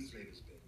enslavers' bill.